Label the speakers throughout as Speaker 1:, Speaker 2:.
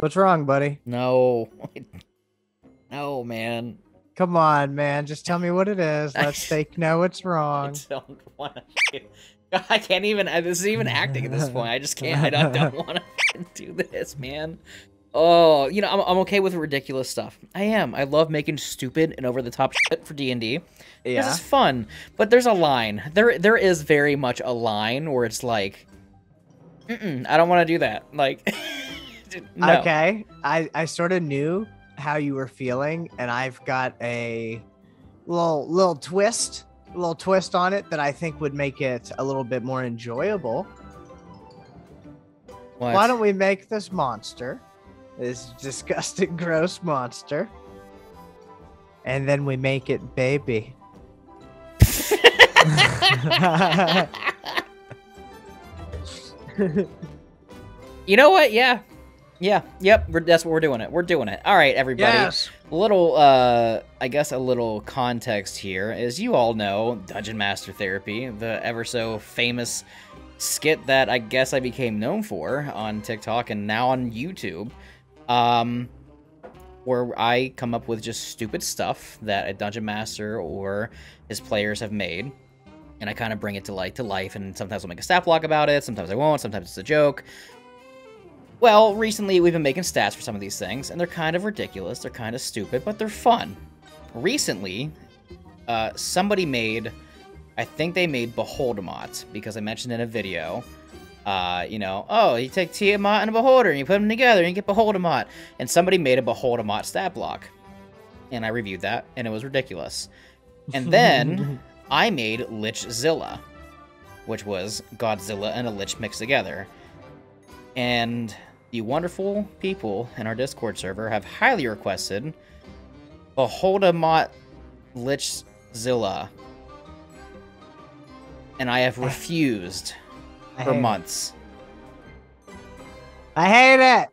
Speaker 1: What's wrong, buddy?
Speaker 2: No. no, man.
Speaker 1: Come on, man. Just tell me what it is. Let's take know what's
Speaker 2: I
Speaker 1: wrong.
Speaker 2: don't want to. I can't even. This is even acting at this point. I just can't. I don't, don't want to do this, man. Oh, you know, I'm, I'm okay with ridiculous stuff. I am. I love making stupid and over the top shit for D and D.
Speaker 1: Yeah.
Speaker 2: This is fun, but there's a line. There, there is very much a line where it's like, Mm-mm, I don't want to do that. Like, no.
Speaker 1: Okay. I I sort of knew how you were feeling, and I've got a little little twist, a little twist on it that I think would make it a little bit more enjoyable.
Speaker 2: What?
Speaker 1: Why don't we make this monster, this disgusting, gross monster, and then we make it baby?
Speaker 2: You know what? Yeah. Yeah. Yep. We're, that's what we're doing it. We're doing it. All right, everybody.
Speaker 1: yes.
Speaker 2: A little, uh, I guess a little context here. As you all know, Dungeon Master Therapy, the ever so famous skit that I guess I became known for on TikTok and now on YouTube, um, where I come up with just stupid stuff that a Dungeon Master or his players have made. And I kind of bring it to light to life, and sometimes I'll make a stat block about it, sometimes I won't, sometimes it's a joke. Well, recently we've been making stats for some of these things, and they're kind of ridiculous, they're kind of stupid, but they're fun. Recently, uh, somebody made, I think they made Beholdemot, because I mentioned in a video, uh, you know, oh, you take Tiamat and a Beholder, and you put them together, and you get Beholdemot. And somebody made a Beholdemot stat block. And I reviewed that, and it was ridiculous. And then I made Lichzilla, which was Godzilla and a Lich mixed together. And the wonderful people in our Discord server have highly requested Beholdemot Lichzilla. And I have refused
Speaker 1: I
Speaker 2: for
Speaker 1: hate it.
Speaker 2: months.
Speaker 1: I hate it.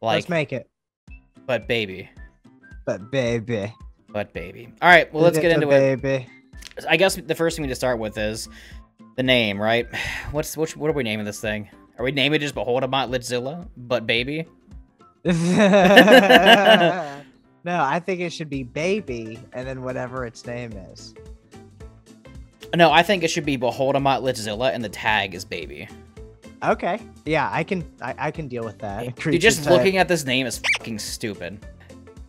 Speaker 2: Like,
Speaker 1: Let's make it.
Speaker 2: but baby.
Speaker 1: But baby.
Speaker 2: But baby. All right, well, let's get into
Speaker 1: the
Speaker 2: it. I guess the first thing we need to start with is the name, right? What's which, what are we naming this thing? Are we naming it just Beholdemot Lichzilla, but baby?
Speaker 1: no, I think it should be baby, and then whatever its name is.
Speaker 2: No, I think it should be Beholdemot Lichzilla, and the tag is baby.
Speaker 1: Okay. Yeah, I can. I, I can deal with that.
Speaker 2: Dude, just looking at this name is fucking stupid.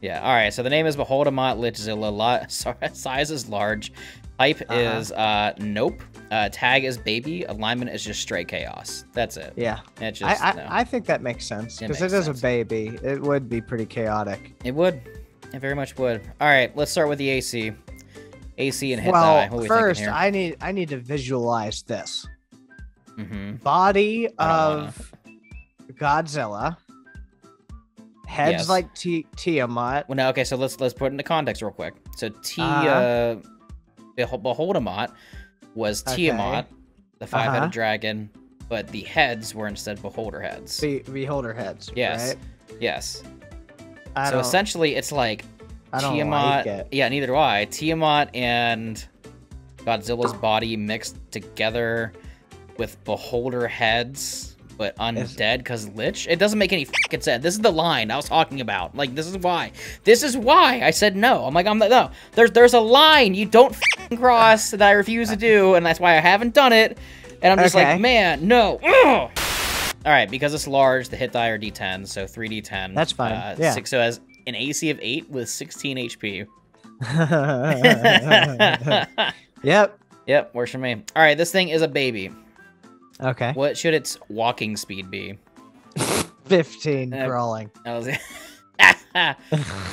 Speaker 2: Yeah, alright, so the name is Beholdemot Lichzilla. Lot, size is large. Type
Speaker 1: Uh-huh.
Speaker 2: is uh nope. Uh, tag is baby. Alignment is just straight chaos. That's it.
Speaker 1: Yeah,
Speaker 2: It
Speaker 1: I
Speaker 2: just
Speaker 1: I,
Speaker 2: no.
Speaker 1: I think that makes sense because it
Speaker 2: makes
Speaker 1: is
Speaker 2: sense.
Speaker 1: a baby. It would be pretty chaotic.
Speaker 2: It would. It very much would. All right, let's start with the AC. AC and hit
Speaker 1: well,
Speaker 2: die. We
Speaker 1: first I need I need to visualize this
Speaker 2: here? hmm
Speaker 1: body
Speaker 2: I don't wanna.
Speaker 1: of Godzilla. Heads
Speaker 2: Yes.
Speaker 1: like Ti Tiamat.
Speaker 2: Well, no, okay, so let's let's put it into context real quick. So T
Speaker 1: Uh-huh.
Speaker 2: uh, Behol- Beholdemot was
Speaker 1: Okay.
Speaker 2: Tiamat, the five-headed
Speaker 1: Uh-huh.
Speaker 2: dragon, but the heads were instead beholder heads.
Speaker 1: Be- beholder heads.
Speaker 2: Yes.
Speaker 1: Right?
Speaker 2: Yes.
Speaker 1: I
Speaker 2: so essentially, it's like Tiamat.
Speaker 1: like it.
Speaker 2: Yeah, neither do I. Tiamat and Godzilla's body mixed together with beholder heads, but undead because Lich. It doesn't make any fucking sense. This is the line I was talking about. Like, this is why. This is why I said no. I'm like, I'm no. There's there's a line you don't cross that I refuse to do, and that's why I haven't done it. And I'm just
Speaker 1: Okay.
Speaker 2: like, man, no. Ugh. All right, because it's large, the hit die are D10, so 3D10.
Speaker 1: That's fine,
Speaker 2: Uh,
Speaker 1: yeah.
Speaker 2: Six, so it has an AC of 8 with 16 HP.
Speaker 1: yep.
Speaker 2: yep, works for me. All right, this thing is a baby.
Speaker 1: Okay.
Speaker 2: What should its walking speed be?
Speaker 1: 15
Speaker 2: Uh,
Speaker 1: crawling.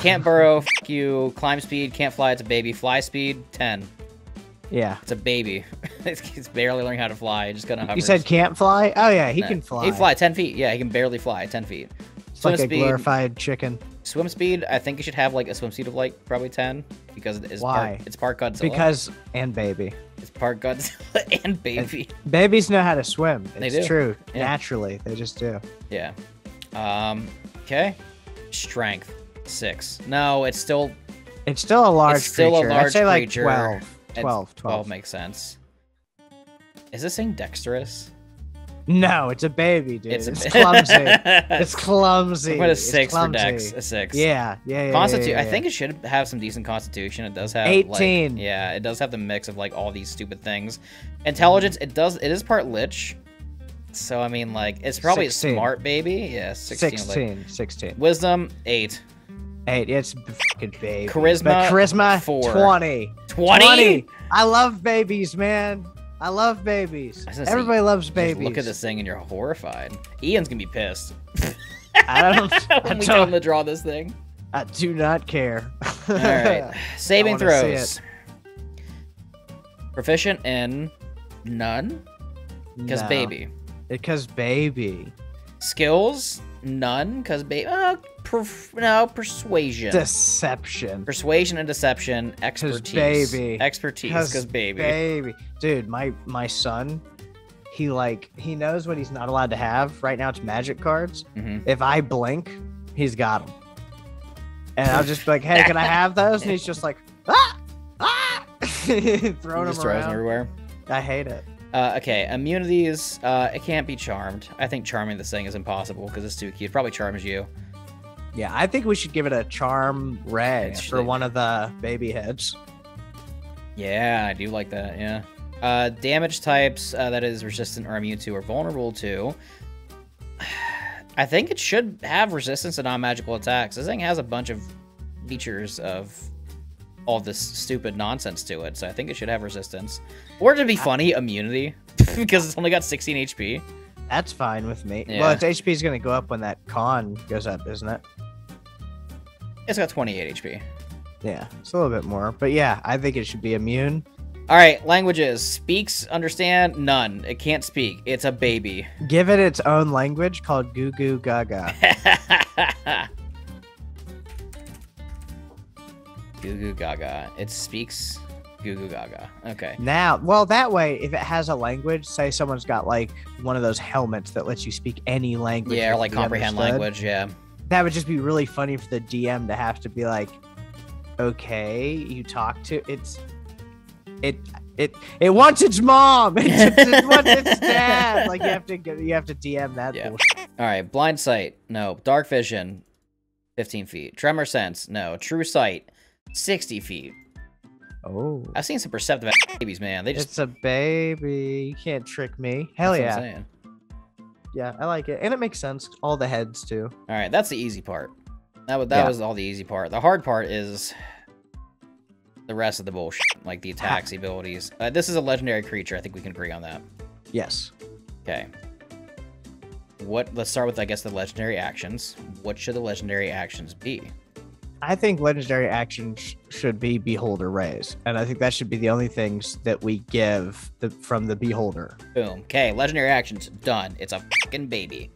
Speaker 2: Can't burrow, fuck you. Climb speed, can't fly, it's a baby. Fly speed, 10.
Speaker 1: Yeah.
Speaker 2: It's a baby. it's, it's barely learning how to fly. Just gonna hover.
Speaker 1: You said can't fly? Oh yeah, he
Speaker 2: No.
Speaker 1: can fly.
Speaker 2: He can fly 10 feet. Yeah, he can barely fly 10 feet.
Speaker 1: It's
Speaker 2: Swim
Speaker 1: like a
Speaker 2: speed,
Speaker 1: glorified chicken.
Speaker 2: Swim speed, I think you should have like a swim speed of like probably 10 because it's
Speaker 1: Why?
Speaker 2: part it's part Godzilla.
Speaker 1: Because and baby.
Speaker 2: it's part Godzilla and baby.
Speaker 1: Babies know how to swim.
Speaker 2: They
Speaker 1: It's true.
Speaker 2: Yeah.
Speaker 1: Naturally, they just do.
Speaker 2: Yeah. Um. Okay. Strength six. No, it's still
Speaker 1: It's still a large
Speaker 2: It's still a
Speaker 1: creature. I'd
Speaker 2: large
Speaker 1: say like
Speaker 2: creature.
Speaker 1: 12. 12,
Speaker 2: 12
Speaker 1: 12.
Speaker 2: makes sense. Is this thing dexterous?
Speaker 1: No, it's a baby, dude.
Speaker 2: It's,
Speaker 1: It's, clumsy. it's clumsy.
Speaker 2: What a
Speaker 1: It's
Speaker 2: six for. Dex. A six.
Speaker 1: Yeah, yeah, yeah.
Speaker 2: Constitu-
Speaker 1: yeah, yeah,
Speaker 2: I think it should have some decent constitution. It does have
Speaker 1: 18.
Speaker 2: Like, yeah, it does have the mix of like all these stupid things. Intelligence, it does. It is part lich. So I mean, like, it's probably
Speaker 1: 16.
Speaker 2: a smart baby. Yeah, 16.
Speaker 1: 16,
Speaker 2: Like,
Speaker 1: 16.
Speaker 2: wisdom, eight.
Speaker 1: Eight. It's fucking baby.
Speaker 2: Charisma,
Speaker 1: But charisma,
Speaker 2: four.
Speaker 1: 20.
Speaker 2: 20?
Speaker 1: I love babies, man. I love babies.
Speaker 2: I was gonna say,
Speaker 1: Everybody loves babies.
Speaker 2: look at this thing and you're horrified. Ian's gonna be pissed
Speaker 1: I don't. I,
Speaker 2: when we tell him
Speaker 1: don't
Speaker 2: to draw this thing.
Speaker 1: I do not care.
Speaker 2: All right, saving throws. Proficient in none, because
Speaker 1: No.
Speaker 2: baby.
Speaker 1: Because baby.
Speaker 2: Skills none, because baby. Uh, no persuasion.
Speaker 1: Deception.
Speaker 2: Persuasion and deception, expertise.
Speaker 1: baby.
Speaker 2: Expertise, because baby.
Speaker 1: Baby. Dude, my my son, he like he knows what he's not allowed to have. Right now it's magic cards.
Speaker 2: hmm
Speaker 1: If I blink, he's got them. And I'll just be like, hey, can I have those? And he's just like, ah, ah, throwing
Speaker 2: Just
Speaker 1: them
Speaker 2: throws them everywhere.
Speaker 1: I hate it.
Speaker 2: Uh, okay, immunities. Uh, it can't be charmed. I think charming this thing is impossible because it's too cute. Probably charms you.
Speaker 1: Yeah, I think we should give it a charm red for one of the baby heads.
Speaker 2: Yeah, I do like that. Yeah. Uh, damage types uh, that is resistant or immune to or vulnerable to. I think it should have resistance to non-magical attacks. This thing has a bunch of features of all this stupid nonsense to it, so I think it should have resistance. Or to be funny, immunity, because it's only got 16 HP.
Speaker 1: That's fine with me.
Speaker 2: Yeah.
Speaker 1: Well, its HP is going to go up when that con goes up, isn't it?
Speaker 2: It's got 28 HP.
Speaker 1: Yeah, it's a little bit more. But yeah, I think it should be immune.
Speaker 2: All right, languages. Speaks, understand, none. It can't speak. It's a baby.
Speaker 1: Give it its own language called Goo Goo Gaga.
Speaker 2: Goo goo gaga. It speaks goo goo gaga. Okay.
Speaker 1: Now, well, that way, if it has a language, say someone's got like one of those helmets that lets you speak any language.
Speaker 2: Yeah, or like comprehend
Speaker 1: understood,
Speaker 2: language. Yeah.
Speaker 1: That would just be really funny for the DM to have to be like, okay, you talk to it's it it it wants its mom. It, it wants its dad. Like you have to you have to DM that.
Speaker 2: Yeah.
Speaker 1: bullshit.
Speaker 2: All right. Blind sight. No. Dark vision. 15 feet. Tremor sense. No. True sight. 60 feet.
Speaker 1: Oh,
Speaker 2: I've seen some perceptive babies, man. They just.
Speaker 1: it's a baby. You can't trick me. Hell yeah, yeah, I like it, and it makes sense. All the heads too.
Speaker 2: All right. That's the easy part. That was that
Speaker 1: Yeah.
Speaker 2: was all the easy part. The hard part is the rest of the bullshit, like the attacks, the abilities. Uh, this is a legendary creature. I think we can agree on that.
Speaker 1: Yes.
Speaker 2: Okay. What? Let's start with, I guess, the legendary actions. What should the legendary actions be?
Speaker 1: I think legendary action sh- should be beholder rays, and I think that should be the only things that we give the, from the beholder.
Speaker 2: Boom. Okay, legendary actions done. It's a fucking baby.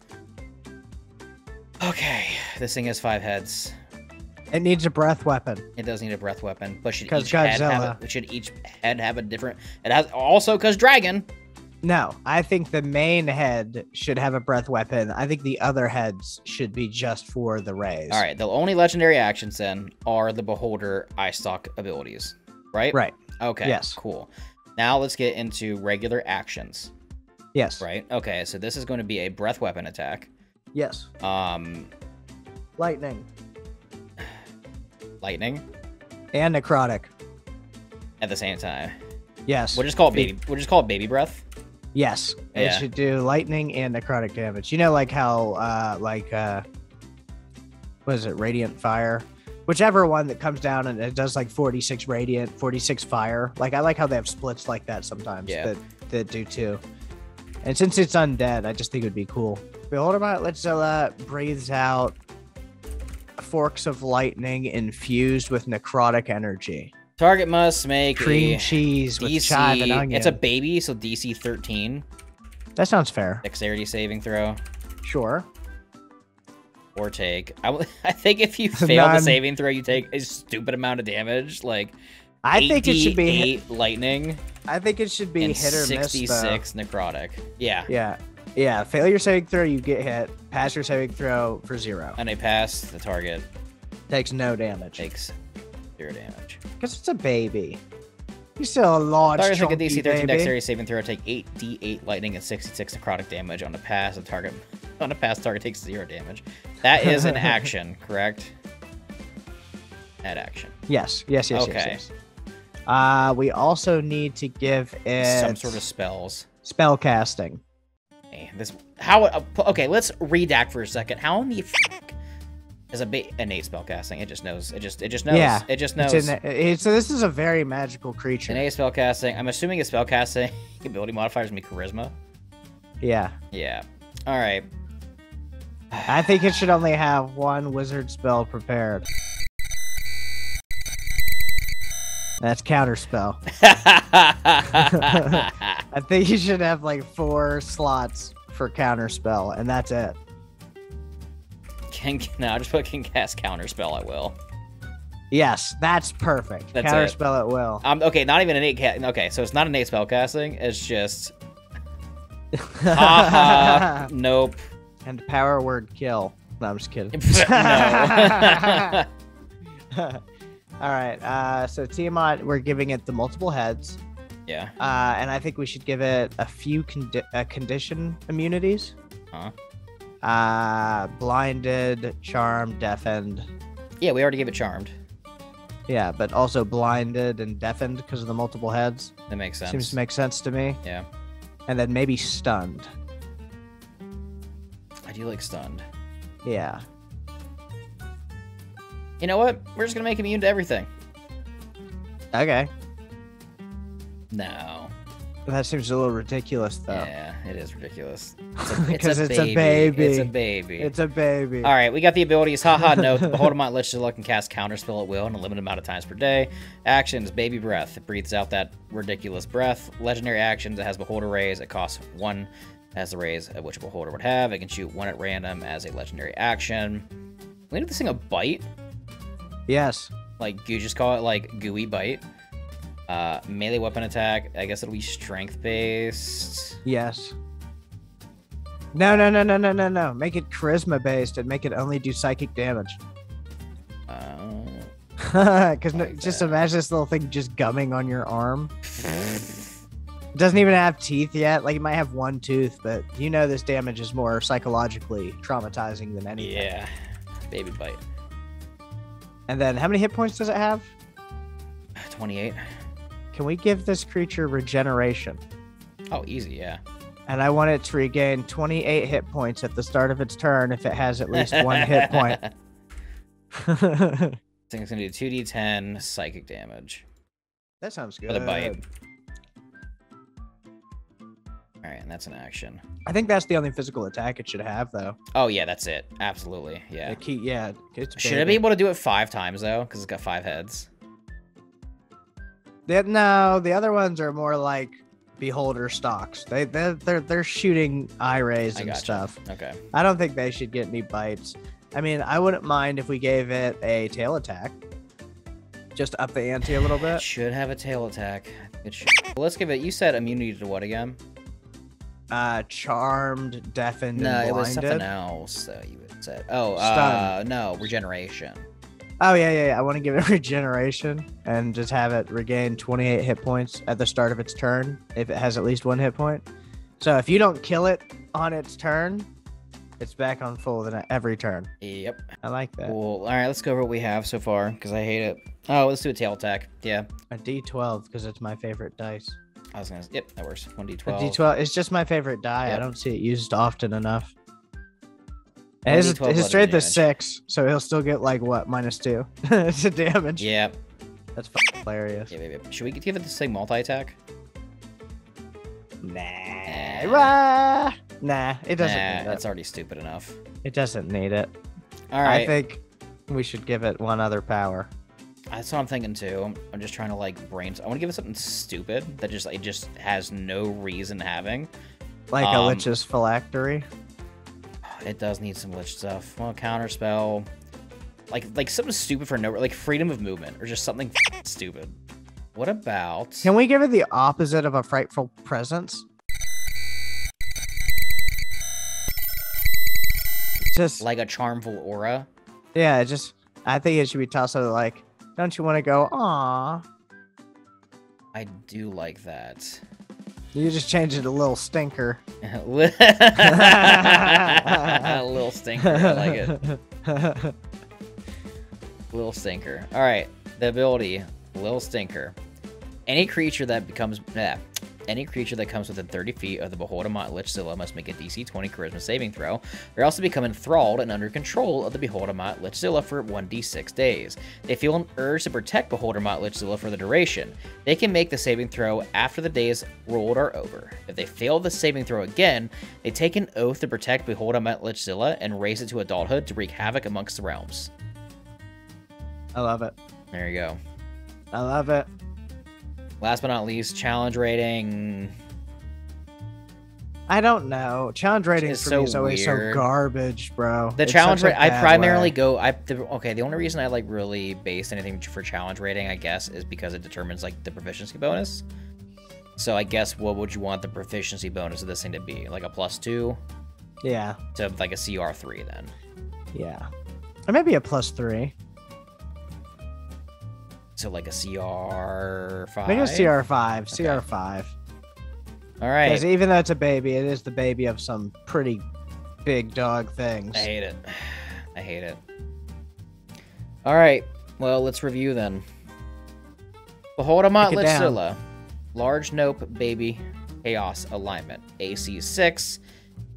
Speaker 2: Okay, this thing has five heads.
Speaker 1: It needs a breath weapon.
Speaker 2: It does need a breath weapon, but should each head have a, should each head have a different? It has also because dragon.
Speaker 1: No, I think the main head should have a breath weapon. I think the other heads should be just for the rays.
Speaker 2: All right, the only legendary actions then are the beholder eye stalk abilities, right?
Speaker 1: Right.
Speaker 2: Okay.
Speaker 1: Yes.
Speaker 2: Cool. Now let's get into regular actions.
Speaker 1: Yes.
Speaker 2: Right. Okay. So this is going to be a breath weapon attack.
Speaker 1: Yes.
Speaker 2: Um,
Speaker 1: Lightning
Speaker 2: lightning
Speaker 1: and necrotic.
Speaker 2: at the same time.
Speaker 1: Yes.
Speaker 2: We'll just call it baby. We'll just call it baby breath.
Speaker 1: Yes. It
Speaker 2: Yeah.
Speaker 1: should do lightning and necrotic damage. You know, like how, uh, like, uh, what is it? Radiant fire. Whichever one that comes down and it does like 46 radiant, 46 fire. Like, I like how they have splits like that sometimes
Speaker 2: Yeah.
Speaker 1: that, that do too. And since it's undead, I just think it would be cool. Beholder Bot Lichzilla breathes out forks of lightning infused with necrotic energy.
Speaker 2: Target must make
Speaker 1: Cream cheese with
Speaker 2: DC.
Speaker 1: chive and onion.
Speaker 2: It's a baby, so DC 13
Speaker 1: that sounds fair.
Speaker 2: dexterity saving throw
Speaker 1: Sure.
Speaker 2: or take. I, I think if you fail the saving throw, you take a stupid amount of damage, like
Speaker 1: I think it should be.
Speaker 2: eight lightning
Speaker 1: I think it should be hit or miss. though.
Speaker 2: 66 necrotic. Yeah,
Speaker 1: Yeah. Yeah. Failure saving throw, you get hit. Pass your saving throw for zero.
Speaker 2: and a pass. The target
Speaker 1: Takes no damage.
Speaker 2: takes zero damage.
Speaker 1: Because it's a baby. He's still a large,
Speaker 2: Target take a DC 13
Speaker 1: baby.
Speaker 2: dexterity saving throw, take 8d8 lightning and 66 necrotic damage on a pass. The target on a pass target takes zero damage. That is an action, correct? Add action.
Speaker 1: Yes, yes, yes,
Speaker 2: Okay.
Speaker 1: yes, yes. Uh, we also need to give it
Speaker 2: Some sort of spells.
Speaker 1: spell casting.
Speaker 2: Hey, this how? Uh, okay, let's redact for a second. How in the is a ba- innate spell casting? It just knows. It just it just knows.
Speaker 1: Yeah,
Speaker 2: it just knows.
Speaker 1: It's in, it's, so this is a very magical creature.
Speaker 2: innate spell casting. I'm assuming a spell casting ability modifier is gonna charisma.
Speaker 1: Yeah,
Speaker 2: Yeah. All right.
Speaker 1: I think it should only have one wizard spell prepared. That's counter spell. I think you should have like four slots for counter spell, and that's it.
Speaker 2: no, just put can cast counter spell. I will.
Speaker 1: Yes, that's perfect.
Speaker 2: That's
Speaker 1: counter
Speaker 2: it.
Speaker 1: spell at will.
Speaker 2: Um. Okay. Not even innate. Ca- okay. So it's not an eight spell casting. It's just.
Speaker 1: Uh,
Speaker 2: nope.
Speaker 1: and power word kill. No, I'm just kidding.
Speaker 2: no.
Speaker 1: All right. Uh, so Tiamat, we're giving it the multiple heads,
Speaker 2: yeah.
Speaker 1: uh, and I think we should give it a few condi- uh, condition immunities.
Speaker 2: Huh?
Speaker 1: Uh, blinded, charmed, deafened.
Speaker 2: Yeah. We already gave it charmed.
Speaker 1: Yeah, but also blinded and deafened because of the multiple heads.
Speaker 2: That makes sense.
Speaker 1: Seems to make sense to me.
Speaker 2: Yeah.
Speaker 1: And then maybe stunned.
Speaker 2: I do like stunned.
Speaker 1: Yeah.
Speaker 2: You know what? We're just gonna make him immune to everything.
Speaker 1: Okay.
Speaker 2: No.
Speaker 1: That seems a little ridiculous, though.
Speaker 2: Yeah, it is ridiculous. It's a, it's
Speaker 1: Because
Speaker 2: a
Speaker 1: it's a
Speaker 2: baby. It's a
Speaker 1: baby. It's a baby.
Speaker 2: All right, we got the abilities. Ha Haha, no. Beholdermont lets you look and cast counterspell at will in a limited amount of times per day. Actions: Baby Breath. It breathes out that ridiculous breath. Legendary actions. It has Beholder Rays. It costs one as the rays of which a Beholder would have. It can shoot one at random as a legendary action. We give this thing a bite.
Speaker 1: Yes.
Speaker 2: Like you just call it like gooey bite. Uh, melee weapon attack. I guess it'll be strength based.
Speaker 1: Yes. No, no, no, no, no, no, no. Make it charisma based and make it only do psychic damage.
Speaker 2: Uh,
Speaker 1: Because
Speaker 2: Like
Speaker 1: just
Speaker 2: that.
Speaker 1: imagine this little thing just gumming on your arm. It doesn't even have teeth yet. Like it might have one tooth, but you know this damage is more psychologically traumatizing than anything.
Speaker 2: yeah, baby bite.
Speaker 1: And then how many hit points does it have?
Speaker 2: Twenty-eight.
Speaker 1: Can we give this creature regeneration?
Speaker 2: Oh, easy. Yeah.
Speaker 1: And I want it to regain 28 hit points at the start of its turn if it has at least one hit point.
Speaker 2: I think it's gonna do 2d10 psychic damage.
Speaker 1: that sounds good.
Speaker 2: With a bite. Alright, and that's an action.
Speaker 1: I think that's the only physical attack it should have, though.
Speaker 2: Oh, yeah, that's it. Absolutely. Yeah.
Speaker 1: The key, yeah.
Speaker 2: Should I be able to do it five times, though? Because it's got five heads.
Speaker 1: No, the other ones are more like beholder stalks. They they're they're, they're shooting eye rays and
Speaker 2: gotcha.
Speaker 1: stuff.
Speaker 2: Okay.
Speaker 1: I don't think they should get any bites. I mean, I wouldn't mind if we gave it a tail attack. Just up the ante a little
Speaker 2: It
Speaker 1: bit.
Speaker 2: should have a tail attack. It should. Well, let's give it. You said immunity to what again?
Speaker 1: Uh, charmed, deafened,
Speaker 2: No,
Speaker 1: and
Speaker 2: it was something else that you said. Oh, uh, no, regeneration.
Speaker 1: Oh yeah, yeah, yeah. I want to give it regeneration and just have it regain 28 hit points at the start of its turn if it has at least one hit point. So if you don't kill it on its turn, it's back on full then every turn.
Speaker 2: Yep.
Speaker 1: I like that.
Speaker 2: Cool. All right, let's go over what we have so far because I hate it. Oh, let's do a tail attack. Yeah,
Speaker 1: A D12 because it's my favorite dice.
Speaker 2: I was gonna. Yep, that works. One d
Speaker 1: A
Speaker 2: twelve.
Speaker 1: D12 is just my favorite die.
Speaker 2: Yep.
Speaker 1: I don't see it used often enough. His, his strength is six, so he'll still get like what minus two to damage.
Speaker 2: Yeah.
Speaker 1: That's hilarious.
Speaker 2: Yeah. Should we give it this thing multi attack?
Speaker 1: Nah, Wah! nah, it doesn't.
Speaker 2: Nah,
Speaker 1: need it.
Speaker 2: it's already stupid enough.
Speaker 1: It doesn't need it.
Speaker 2: All right,
Speaker 1: I think we should give it one other power.
Speaker 2: that's what I'm thinking too. I'm, I'm just trying to like brain. I want to give it something stupid that just it just has no reason having.
Speaker 1: Like a
Speaker 2: Um,
Speaker 1: lich's phylactery.
Speaker 2: It does need some lich stuff. Well, counter spell, like like something stupid for no like freedom of movement or just something stupid. What about?
Speaker 1: Can we give it the opposite of a frightful presence? Just
Speaker 2: like a charmful aura?
Speaker 1: yeah, just I think it should be tossed out like, don't you want to go? Aw,
Speaker 2: I do like that.
Speaker 1: You just changed it to little stinker.
Speaker 2: Little stinker. I like it. Little stinker. All right. The ability, Little stinker. Any creature that becomes yeah, any creature that comes within 30 feet of the Beholdermont Lichzilla must make a DC 20 Charisma saving throw, or else become enthralled and under control of the Beholdermont Lichzilla for 1d6 days. They feel an urge to protect Beholdermont Lichzilla for the duration. They can make the saving throw after the days rolled are over. If they fail the saving throw again, they take an oath to protect Beholdermont Lichzilla and raise it to adulthood to wreak havoc amongst the realms.
Speaker 1: I love it.
Speaker 2: There you go.
Speaker 1: I love it.
Speaker 2: Last but not least, challenge rating.
Speaker 1: I don't know. Challenge rating for
Speaker 2: so
Speaker 1: me is always so
Speaker 2: weird.
Speaker 1: garbage, bro.
Speaker 2: The
Speaker 1: It's
Speaker 2: challenge rate, I primarily
Speaker 1: way.
Speaker 2: go. I the, okay. The only reason I like really base anything for challenge rating, I guess, is because it determines like the proficiency bonus. So I guess what would you want the proficiency bonus of this thing to be? Like a plus two
Speaker 1: Yeah,
Speaker 2: to like a CR three then.
Speaker 1: yeah. Or maybe a plus three.
Speaker 2: So like a CR five.
Speaker 1: Maybe a CR five. CR five.
Speaker 2: All right.
Speaker 1: Because even though it's a baby, it is the baby of some pretty big dog things.
Speaker 2: I hate it. I hate it. All right. Well, let's review then.
Speaker 1: Behold a down.
Speaker 2: Large Nope Baby Chaos Alignment. AC 6.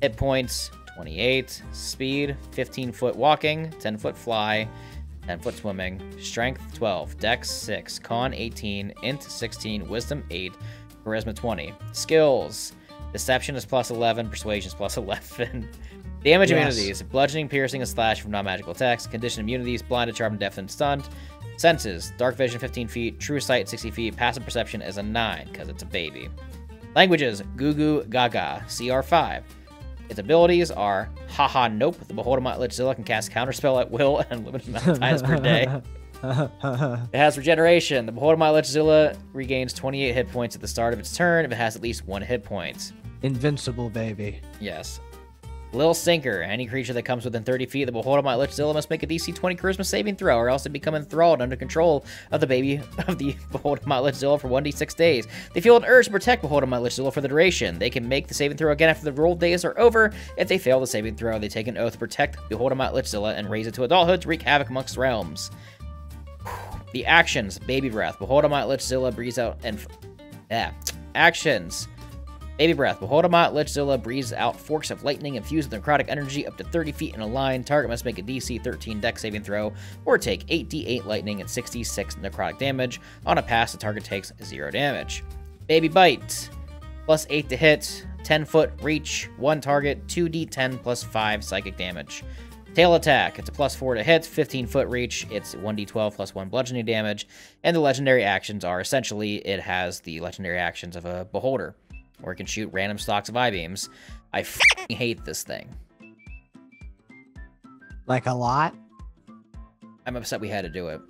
Speaker 2: Hit points 28. Speed 15 foot walking. 10 foot fly. 10 foot swimming. Strength 12. Dex 6. Con 18. Int 16. Wisdom 8. Charisma 20. Skills. Deception is plus 11. Persuasion is plus 11. Damage
Speaker 1: Yes.
Speaker 2: immunities. Bludgeoning, piercing, and slash from non-magical attacks. Condition immunities. Blinded, charmed, deafened, and stunned. Senses. Dark vision 15 feet. True sight 60 feet. Passive perception is a 9 because it's a baby. Languages. Goo Goo Gaga. CR5. Its abilities are Haha Nope. The Beholdermont Lichzilla can cast Counterspell at will and unlimited amount of times per day. It has regeneration. The Beholdermont Lichzilla regains 28 hit points at the start of its turn if it has at least one hit point.
Speaker 1: Invincible baby.
Speaker 2: Yes. Lil Stinker. Any creature that comes within 30 feet of the Beholdermont Lichzilla must make a DC 20 Charisma saving throw, or else they become enthralled under control of the baby of the Beholdermont Lichzilla for 1d6 days. They feel an urge to protect Beholdermont Lichzilla for the duration. They can make the saving throw again after the rolled days are over. If they fail the saving throw, they take an oath to protect Beholdermont Lichzilla and raise it to adulthood to wreak havoc amongst realms. The actions, baby breath. Beholdermont Lichzilla breathes out and yeah. Actions. Baby breath. Beholdermont Lichzilla breathes out forks of lightning infused with necrotic energy up to 30 feet in a line. Target must make a DC 13 deck saving throw or take 8d8 lightning and 66 necrotic damage. On a pass, the target takes 0 damage. Baby bite. Plus 8 to hit, 10 foot reach, 1 target, 2d10 plus 5 psychic damage. Tail attack. It's a plus 4 to hit, 15 foot reach. It's 1d12 plus 1 bludgeoning damage. And the legendary actions are essentially it has the legendary actions of a beholder, where it can shoot random stalks of I-beams. I fing hate this thing.
Speaker 1: Like a lot.
Speaker 2: I'm upset we had to do it.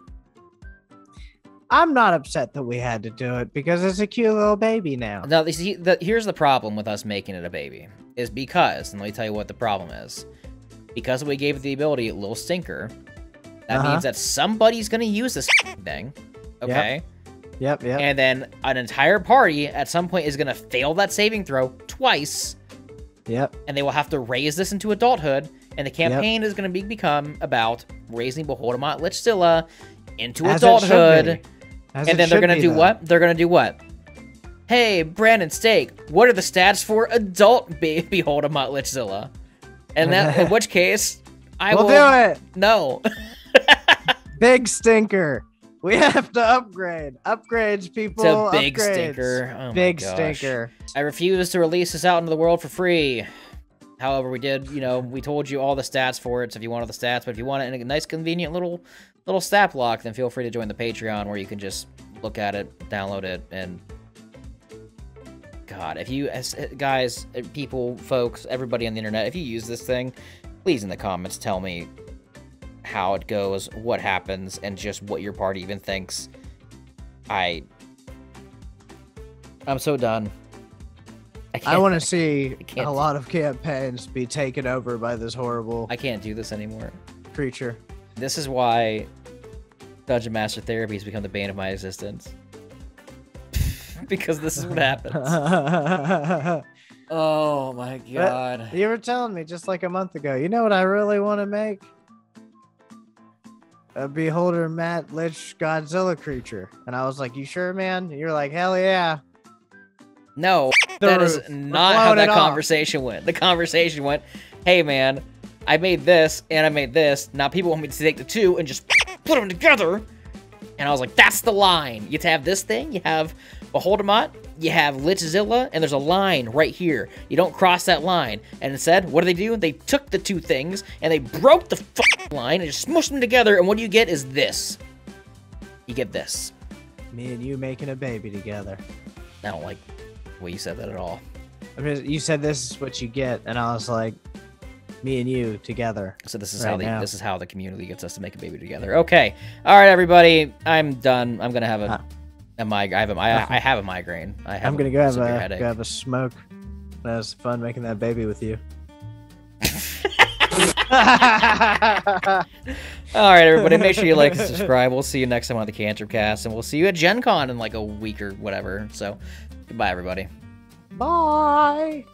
Speaker 1: I'm not upset that we had to do it because it's a cute little baby now.
Speaker 2: Now, see, the, here's the problem with us making it a baby is because, and let me tell you what the problem is. Because we gave it the ability, Little Stinker, that
Speaker 1: Uh-huh.
Speaker 2: means that somebody's gonna use this thing, okay?
Speaker 1: Yep, yep. Yep.
Speaker 2: And then an entire party at some point is gonna fail that saving throw twice,
Speaker 1: yep.
Speaker 2: and they will have to raise this into adulthood. And the campaign is gonna be become about raising Beholdermont Lichzilla into
Speaker 1: As
Speaker 2: adulthood.
Speaker 1: be.
Speaker 2: And then they're gonna do
Speaker 1: though.
Speaker 2: what? They're gonna do what? Hey, Brandon Steak, what are the stats for adult ba- Beholdermont Lichzilla? And that, in which case, I
Speaker 1: We'll
Speaker 2: will
Speaker 1: do it.
Speaker 2: no.
Speaker 1: Big stinker. We have to upgrade. Upgrades, people.
Speaker 2: It's a big
Speaker 1: upgrades.
Speaker 2: stinker. Oh my
Speaker 1: big stinker.
Speaker 2: I refuse to release this out into the world for free. However, we did, you know, we told you all the stats for it. So if you wanted the stats, but if you want it in a nice, convenient little little stat block, then feel free to join the Patreon where you can just look at it, download it, and God, if you as guys, uh, people, folks, everybody on the internet, if you use this thing, please in the comments tell me how it goes, what happens, and just what your party even thinks. I I'm so done. I,
Speaker 1: I want to see a
Speaker 2: do-
Speaker 1: lot of campaigns be taken over by this horrible
Speaker 2: I can't do this anymore.
Speaker 1: creature.
Speaker 2: This is why Dungeon Master Therapy has become the bane of my existence. because this is what happens. Oh my god.
Speaker 1: you were telling me just like a month ago. You know what I really want to make? A Beholder Matt Lich Godzilla creature. And I was like, You sure, man? You're like, Hell yeah.
Speaker 2: No,
Speaker 1: The
Speaker 2: that is
Speaker 1: roof. We're
Speaker 2: not how that
Speaker 1: it off.
Speaker 2: conversation went. The conversation went, "Hey man, I made this and I made this. Now people want me to take the two and just put them together." And I was like, "That's the line. You have this thing. You have Beholdermot. You have Lichzilla, and there's a line right here. You don't cross that line." And instead, what do they do? They took the two things and they broke the line and just smushed them together. And what do you get is this. You get this.
Speaker 1: Me and you making a baby together.
Speaker 2: I don't like the way you said that at all.
Speaker 1: I mean, you said this is what you get, and I was like, Me and you together.
Speaker 2: So this is
Speaker 1: right
Speaker 2: how the
Speaker 1: now.
Speaker 2: this is how the community gets us to make a baby together. Okay, all right, everybody, I'm done. I'm gonna have a,
Speaker 1: Huh.
Speaker 2: A mig- I have a mi- I, I have a migraine. I have
Speaker 1: I'm gonna go have a
Speaker 2: headache.
Speaker 1: go have a smoke. That was fun making that baby with you.
Speaker 2: All right, everybody, make sure you like and subscribe. We'll see you next time on the Cantrip Cast, and we'll see you at Gen Con in like a week or whatever. So, goodbye, everybody.
Speaker 1: Bye.